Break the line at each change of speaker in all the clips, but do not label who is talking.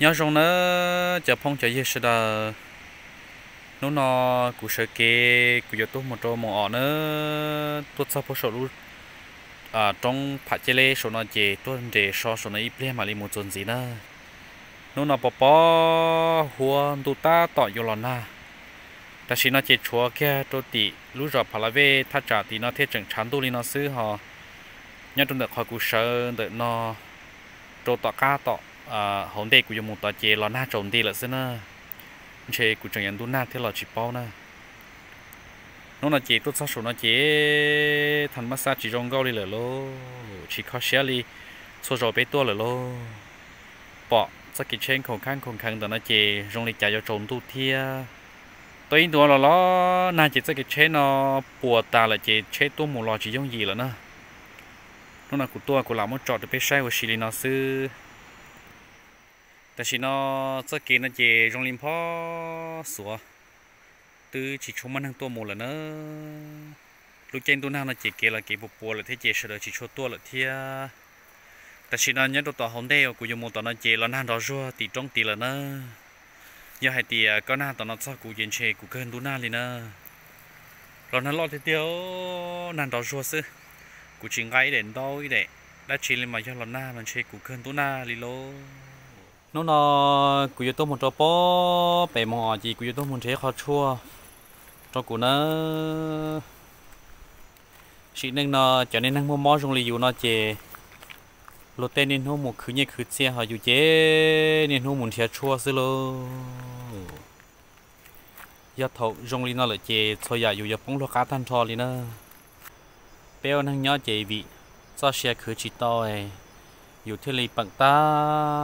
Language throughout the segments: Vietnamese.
nhớ rong nó chờ phong chờ gì sẽ là nó nó cụ sợ kê cụ giờ tôi một trò một ọ nữa tôi sao phải sổ luôn à trong phát chế lê số nó chế tôi để so số nó ít lên mà đi một chuyện gì nữa nó nó bỏ bỏ huân tụ ta tỏ vô lon na. Ta xin nó chế chúa kia tôi tị lúc rồi phải là về thắt trả thì nó thế chẳng chán tu đi nó xứ họ nhớ trong được họ cụ sợ được nó trâu tỏ cá tỏ À, hôm nay cũng cụ dùng một tòa chế là na trồng đi là xin nữa chế cụ chẳng nhận đủ na thế là chỉ bao nữa nó là chế tốt sao? Số nó chế thành massage chỉ trong gạo đi là lô. Chỉ có xe đi. Số rồi bé tua là lô. Bỏ sa cái trên khổng khăn khổng khăn đó nó chỉ rong để chạy cho trộn tu thia. Tôi in là nó na chỉ sa cái trên nó bùa ta là chỉ chế tu một lò chỉ giống gì là na, nó là của tua của làm một trò được bé sai của xí nó xưa แต่สิnó sa cái nó chỉ dùng lim phó sủa từ chỉ chúng mình hàng tua một là nó lúc trên tu nào nó chỉ kia là cái bộ bùa là thế chỉ sợ chỉ cho tua là thia ta chỉ nói nhớ tao hôm nay của dùng một tao nói chế là nan đó rồi thì trong thì là nó giờ hai thì có nan tao nói sao của dân chế của cơn tu nan liền nó rồi nó lo thì tiêu nan đó rồi sư của chính ngay đến đâu để đã chỉ lên mà cho là nan mình chế của cơn tu nan liền lô nó nó của tôi một trò bó bể mò gì của tôi một chế khó chua cho của nó chỉ nên nó cho nên năng mua mò trong liu nó chế lô tên nên hôm một khứ nhẹ khứ xe họ dù chế nên hôm muốn thiệt chua xí lô giờ thầu rong li nó lại chế cho giờ dù giờ bóng lô cá than thò li nó béo năng nhớ chế vị cho xe khứ chỉ to ấy dù thế li bằng ta bộ nọ sư chế xem trong hạt tiề xe bộ mấy nô tư dù họ bùa hạ sạ tôi dù tụ khăn cọ trả cá là một rong li cô thầu rong li cô nó là chế ส่ว nó nó cứ yêu tôi một trò bó bề mò gì cứ yêu tôi một chế khó chua cho cụ nó chỉ nên nó trở nên năng mua mò trong liu nó chè. Lô tên nên hôm một khứ nhẹ khứ xe họ dù chế nên hôm một xe chua xí lô. Giờ thầu trong liu nó lại chè, cho giờ dù giờ bóng lo cá than trò liu nó béo năng nhớ chè vị, cho xe khứ chỉ to นนี่นู้เสือเกมูเทียชั่วเดี๋ยวนั่งเทียใหญ่แต่กาละป้าอยู่ตัวข้างละซื้อเจขอนั้นขออยู่ตัวอยู่ป้องกาชีวะมั่งอยู่เจ้าชิจูรัวละเนอะก็สิเจอได้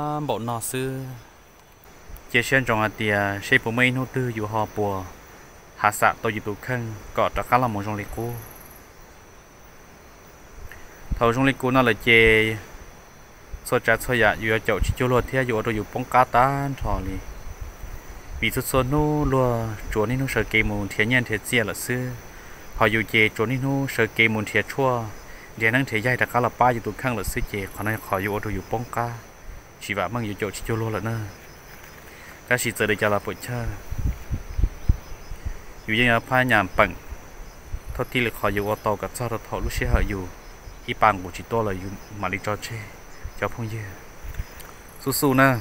จะล giờ năng thể dây đã có là ba giờ tụi khăn là sẽ chè còn này khỏi vô tôi vô bông ca. Chỉ vả mang vô chỗ chỉ cho lô là nè các sĩ từ đây cho là bội cha dù như là pha nhàn bằng thọ ti là khỏi vô tàu cả sao đó thọ lúc sẽ hở vô ít bằng của chỉ to là vô mà đi phong dê su su nè.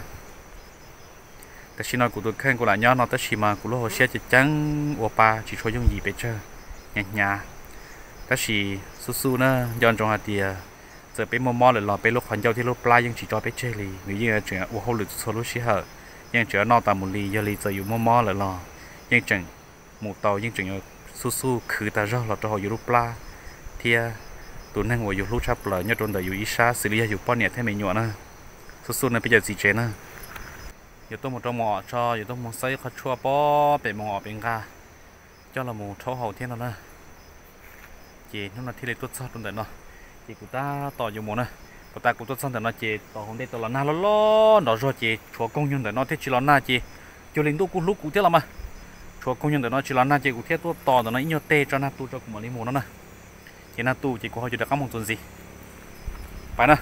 Ta xin nói của tôi khăn của là nhớ nó ta xì của lô xe chỉ trắng ô pa, chỉ cho dùng gì bé chơi nhạt nhạt ta chỉ su su nè dọn trong hạt tiề à, giờ bé mò mò lại lò bé lúc khoản giao thì lúc plai nhưng chỉ cho bé chơi lì. Nếu như chuyện ô hô lực số lúc xí hở nhưng chuyện nó tạm một lì giờ lì giờ dùng mò mò lại lò. Nhưng chuyện một tàu nhưng chuyện su su khử ta ra là cho họ dùng lúc pla thì à, tụi năng ngồi dùng lúc chắp lời nhớ trốn đời dùng ít xa xử lý dùng bao nhiêu thế mình nhọn nữa, su su này bây giờ gì chế nữa, giờ tôi một trong mỏ cho giờ tôi một xây khó chua bó bể mỏ bên ga cho là một thấu hậu thiên nào chị nó là thi lệ tốt sao trong nó. Chị của ta tỏ dùng một nè. Của ta cũng tốt sao đấy nó chị tỏ hôm nay tỏ là na lo lo nó rồi chị chúa công nhân đấy nó, thế chỉ là na chị cho linh tu cũng lúc cũng thế là mà. Chúa công nhân đấy nó chỉ là na chị cũng thế tôi tỏ đấy nó ít nhiều tê cho na tu cho cũng mà lý một nó nè. Chị na tu chị cũng hơi được có một tuần gì. Phải nè.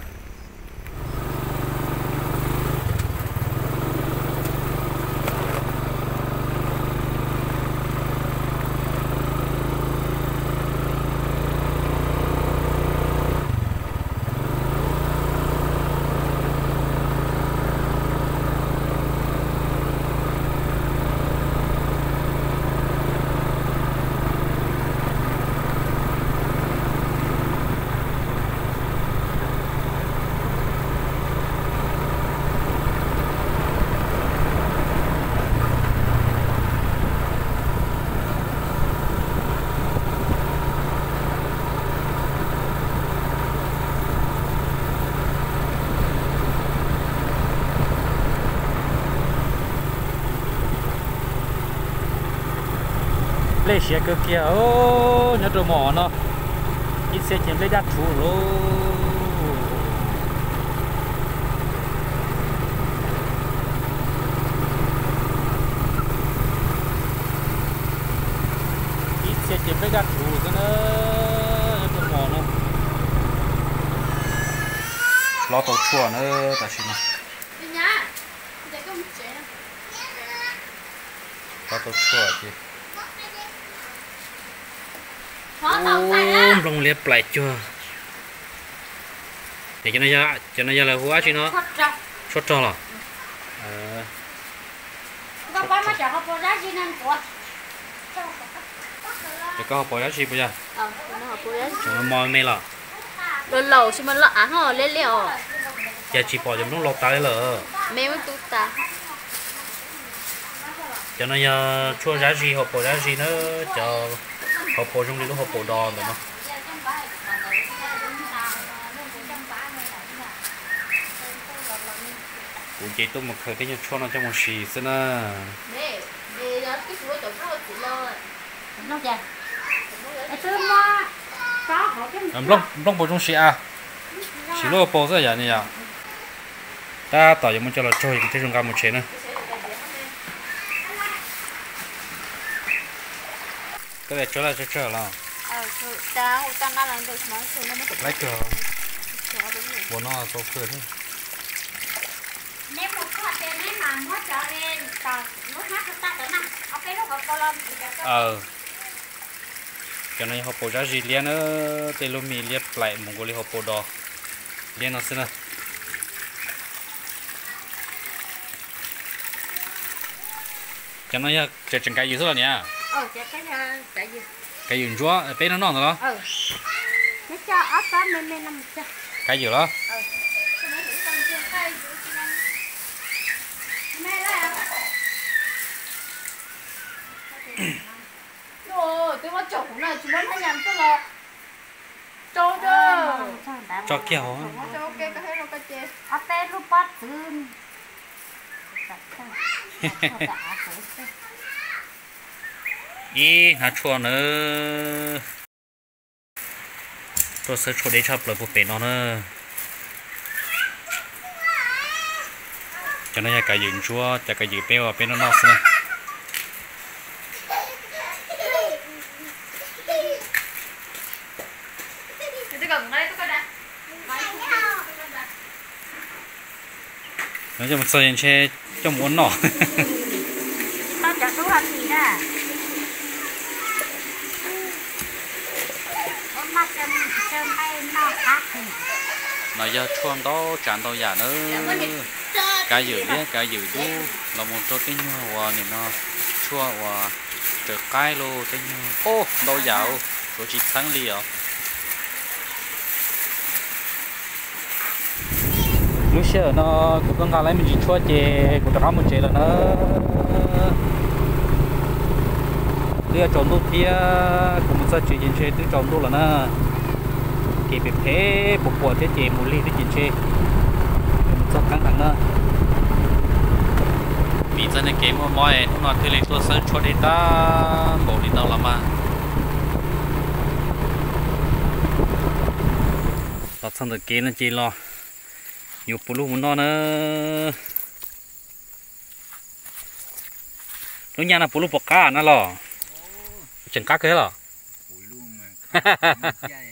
Xe cơ kia. Ô nhớ đồ mỏ nó. Ít xe chém lấy đắt chủ lô ít xe chém lấy đắt chủ cho nó. Đồ mỏ nó. Lo tàu chua nữa ta xin nó
có tôi chua chứ
ôm lông liệp lại chưa? Để cho nó ra cho nó ra là hóa chứ nó. Sốt cho. Là. Ờ. Để có bỏ ra gì bây giờ. Cho nó mò mê là.
Lần lâu chứ mà lọ á hò lên liệu.
Giờ chỉ bỏ cho nó lọt tay lỡ.
Mẹ mới tụt ta.
Cho nó giờ chua ra gì họ bỏ ra gì nữa cho hộp bộ trong đi có hộp bộ đòn đúng không? Cũng chỉ tôi một khởi thế như cho nó trong một xì xin à làm lông lông bộ trong xì à? Xì lô bộ rất là nhỉ ta tỏ giống như cho là chơi cái thế trong cao một chế nữa cái này chỗ là chỗ trở là
ờ nó
lấy cửa. Bố nó số cửa thôi
nếu một khoa tiền nếu mà mua trở lên. Còn lúc hát chúng ta tới ở cái lúc họ lo
ờ. Cho nên họ bổ ra gì liền nữa tê lô mì liếp lại một cái họ bổ đỏ. Liền nó xin nào cho nó ya chờ chừng cái gì thôi nhá
ờ cái cái cái gì?
Cái gì chúa bé nó non rồi đó
ờ cái cho ớt có mấy mấy năm cho
cái gì đó?
Ờ mẹ lại Ồ, tôi mà chồng này chúng nó hay nhầm tức là Châu đó
cho kéo á.
Châu kia có thấy đâu có chê Ở tên lúc bắt thương
ý nó chua nữa tôi sẽ chua để chập lại bộ bể nó nữa cho nên cái gì chua cho cái béo à béo nó
có đặt
nói cho một sợi che trong muốn nọ
Tao chẳng đúng làm gì nè Con mắt chân chân tay nó
giờ chuông đó chán đâu giả nữa. Cái dự biết, cái dự du là một chỗ nhau hòa này nó. Chua hòa. Trở cái lô cái nhau ô đâu dạo chỗ chỉ sáng lì à.
Lúc xưa nó cũng có ngà lấy mình chỉ chua chè cũng đã một chè là nó. Đưa trồng đô kia cũng sẽ số chuyện chè đưa trồng đô là nó kì bị thế bộ bộ thế chè một ly thế chè một số căng thẳng nữa
vì dân này kiếm một mỏi nó thuê lấy tôi sơn cho đi ta bộ đi đâu làm mà.
Đó xong rồi kế nó chỉ lo. Nhiều phụ lúc muốn nó nữa. Lúc nhà là phụ lúc bọc cá nó lo? Chẳng cá cái lo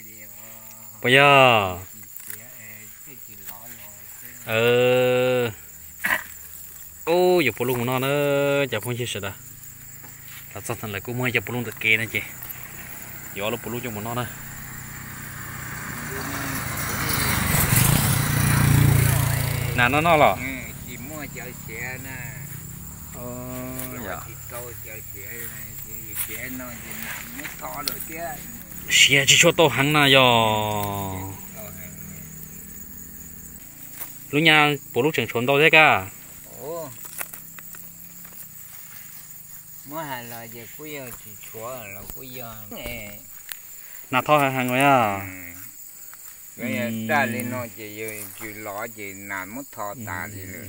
bây giờ. Ờ. Ô giờ lúc muốn nó nữa giờ không chia sẻ đó là xong thành lại cũng mới giờ phụ lúc được kế nữa chị. Giờ là phụ lúc cho muốn nó nữa nè nó nó lo
chỉ mua chợ xe nè.
Ờ dạ.
Thì tôi chợ xe này thì xe nó thì nằm nó to rồi chứ
xe chỉ cho tôi hàng nào
Ờ,
lúc nhà bố lúc chẳng trốn đâu thế cả
mua hàng là giờ cuối giờ chỉ chúa là cuối giờ nè
nà thôi hàng hàng rồi à
cái giờ ra lên nó chỉ giờ chỉ lọ chỉ nằm mất thọ ta thì nữa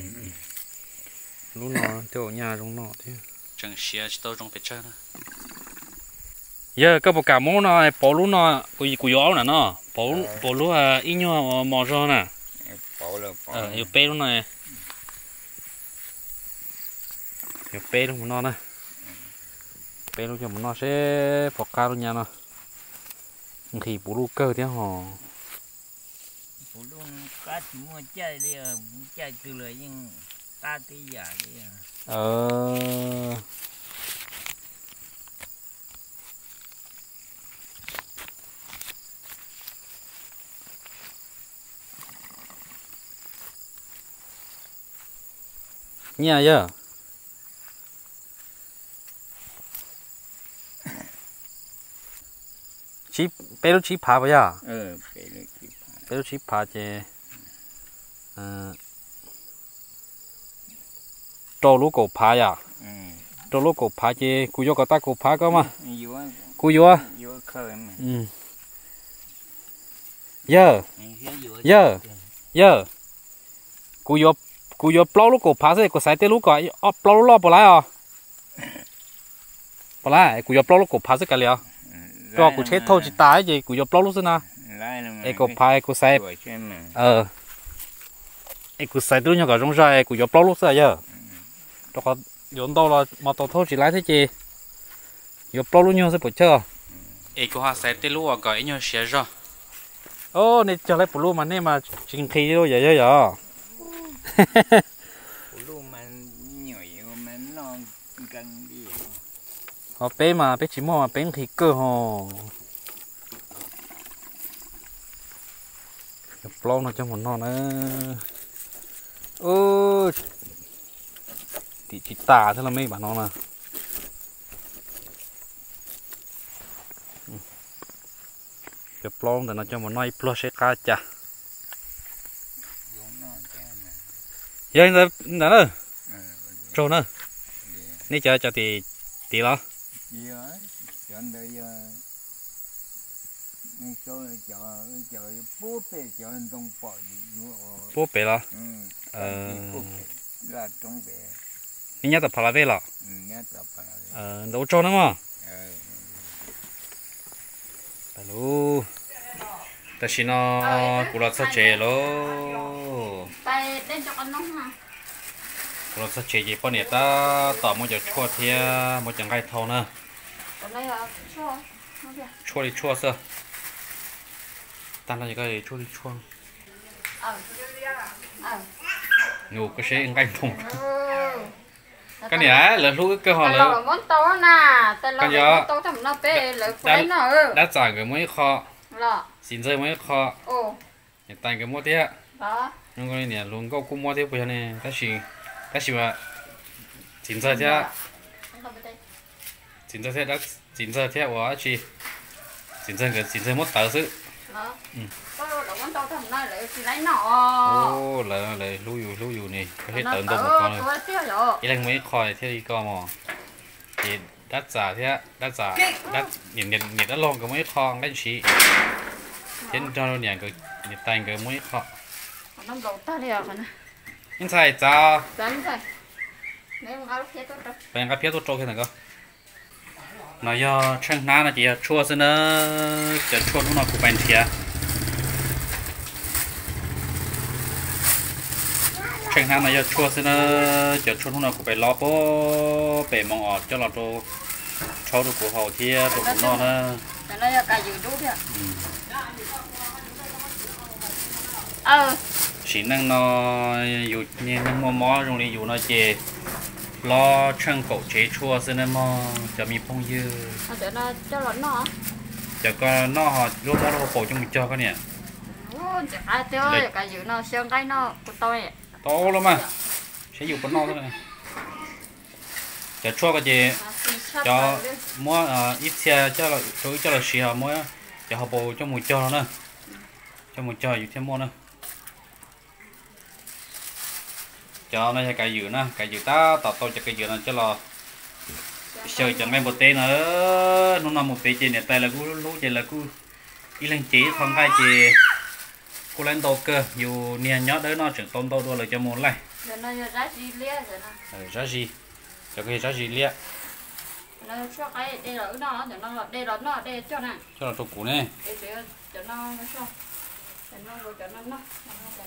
lúc nó theo nhà trong nó thế
chẳng xia chỉ tao trong phía trên
giờ cái bộ cả món nó bố lúc nó cái cái gió nè nó. Bố bố lúc à ít nhau mò ra nè.
Bỏ là bỏ
ờ yêu bé lúc này. Yêu bé lúc nó nè. Bé lúc cho nó sẽ phọc cao lúc nhà nó. Thì bố lúc cơ thế hò
phụ luôn cá mua chơi đi à chơi từ lời nhưng ta tí giả đi à.
Ờ nha chứ chỉ bé lúc chỉ phá bây giờ
ừ bé lúc chỉ phá.
Bé lúc chỉ phá chứ ờ. Trâu lúc cổ phá ya trâu lúc cổ phá chứ cú vô cả ta cổ phá cơ mà. Cú vô á ừ.
Yeah yeah
giờ. Cú vô cú yo plau lúc cổ phá rồi cổ sai tê lúc cổ plau lo bỏ lại à bỏ lại cú yo plau lúc cổ phá rồi cái liền cho cú chết thôi chỉ tái gì cú yo plau lúc na ai cổ phá ai cổ sai ờ. Ai cổ sai tôi nhớ cả trong ra ai cú yo plau lúc sao giờ cho có dọn đâu là mà tao thôi chỉ lái thế chứ, yo plau lúc nhau sẽ bỏ chơi ai cổ ha sai tê lúc à cái nhau sẽ
ra ô này trở lại bỏ lúc mà này mà chính khí đâu vậy vậy vậy
họ bé mà, bé chỉ mua mà, bé thì cơ hồ. Nhập lâu nó cho một non nữa. Ơ thì chỉ tả thế là mấy bạn nó nè nhập lâu thì nó cho một nói plus sẽ cá chả. giờ à, anh đã nữa trâu nữa nãy chờ chờ thì thì lo.
Chọn đây cho chờ chờ bố bể chờ anh đông bỏ bố bể lo. Ờ. là trong bể anh nhớ tập phá về lo. Ừ, nhớ tập phá ờ đâu
trâu nữa mà
alo ta
xin
nó cũng là sao chế rồi ไป
นี่nhớ tập phá la về là
อืมเนี่ยต่อไป
ờ đâu trâu nữa mà
เออ
Alo. Ta xin nó cụ là sao chế lo.
tay đem cho con nóng ha
Cụ là sao chế gì bao nhiêu ta tỏ một giờ chua thì một giờ gai thau nữa.
còn đây là cho nó kìa
Chua đi chua sao? Ta là cái chua đi chua.
ờ ờ
Ngủ cái xe gai thùng.
ừ
Cái này là lúc cái họ
Tao lo
là
là món tao nè, tao lo
Cái
là
gì?
món tao thầm nó bê lợi khỏe nó ừ.
đã trả cái mấy kho,
Là,
xin rơi mấy kho,
ồ,
hiện tại cái mua thế.
đó,
Nhưng cái này luôn có cũng mua thế bây giờ này, ta chỉ ta chỉ xin rơi thế,
Không có bên đây.
xin rơi thế đã xin rơi thế của chị. Xin rơi cái xin rơi một tờ sự.
Đó.
Ừ.
Tao lo là món tao thầm nó lợi thì lấy nó.
ô là là lưu dù lưu dù này có thể tận dụng một con
rồi.
ý là mấy khỏi đi con mà thì đắt giả thế đắt giả đắt nhìn nhìn nhìn đã lon cái mấy con đánh chỉ trên cho nó nhìn cái tay cái mấy con
Nó đầu ta liền mà nè.
nhưng sai cha
Đánh rồi. Nếu mà áo thế tốt đâu.
bên cái phía tôi trâu cái này cơ nó do chân ná là chỉ chua xin nó chỉ chua nó cũng bền thiệt chân ná nó do chua xin nó chỉ chua nó cũng bền lót bố bền mong ọt cho lọt trâu trâu được của họ thì được của nó
Để nó cho cả dự đủ kìa. Ờ,
chỉ năng nó dù như nó mò mò trong đi dù nó chè lo chân cổ chế chua xin nó mò cho mi phong dư.
Để nó cho lợn nó.
cho con nó họ lúc đó nó cổ cho mình cho cái nè
hai tiêu cả dự nó xương cái nó của tôi.
to lắm mà sẽ dùng con nó thôi. Này cho chua cái gì. Cho mua ờ, ít xe cho là cho cho là xì họ mua cho họ bù cho mùi cho nó nữa. Cho mùi cho dù thêm mua nữa cho nó cho cái dừa nữa cái dừa ta tạo tôi cho cái dừa nó cho là sợ chẳng mấy một tên nữa nó nằm một tên trên này tay là cú lú trên là cú. Ý lên chỉ không cái gì cú lên đầu cơ dù nia nhót đấy nó trưởng tôn đâu đua là cho muốn lại.
Để nó cho rác đi lia rồi nó.
ờ ra gì? Cho cái ra gì liệt
nó cho cái đây là nó để nó đây là nó đây cho nè.
Cho là trục cũ này
để cho nó nó cho. Nó rồi cho nó nó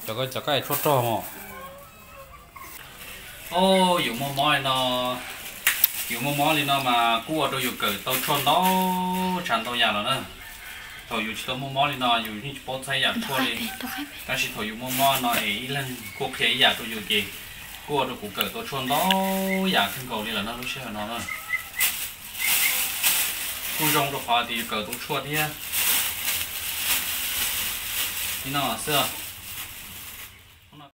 cho cái cho cái chốt trò mà ô dù mò mò nó dù mò mò thì nó mà cua tôi dù cởi tao chôn đó chẳng tao nhà rồi nữa. Thôi dù chỉ tao mò mò thì nó dù như bố thấy nhà chua đi. cái gì thôi dù mò mò nó ấy lần cuộc thế nhà tôi dù gì. Cua tôi cũng cởi tao chôn đó nhà thân cầu đi là nó lúc xe nó nữa. Không rong được hòa thì cởi tao chua đi thì nó xưa